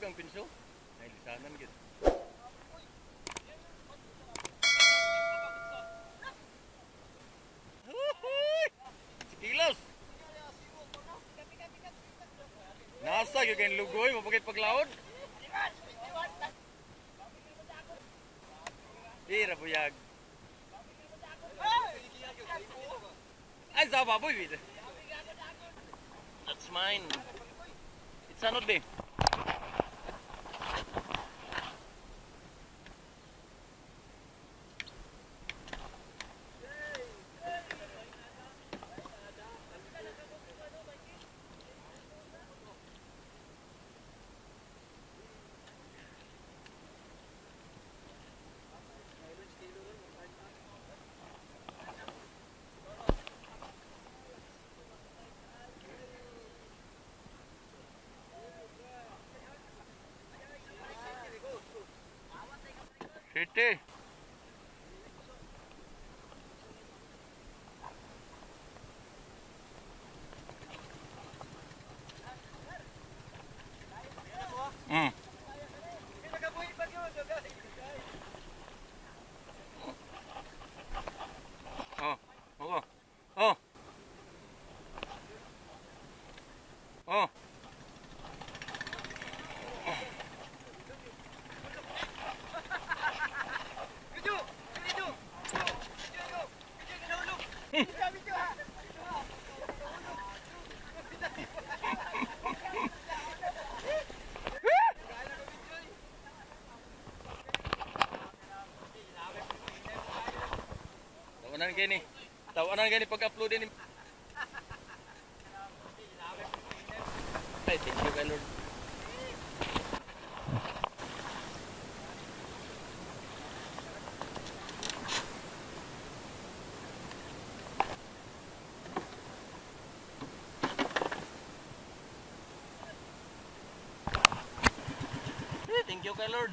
Mahog ang pinso. Ay, lisanan gid. Kilos! Nasa yung kayong lugoy, mapagit paglaod. Ira buyag. Ay, sa baboy, bida. That's mine. It's anod, be. Bitti. Tawanan gini. Tawanan gini pag-upload ini. Ay, thank you kay Lord. Thank you kay Lord.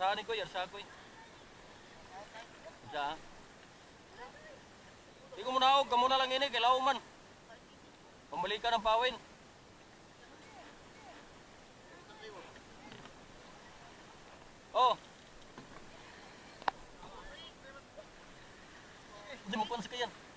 Arsahan ko, arsahan ko. Arsa. Di ko muna ako, kamo na lang ini, kailangan man. Pambalik ka ng pawin. Oh. Hindi mo kuwan sa kayan.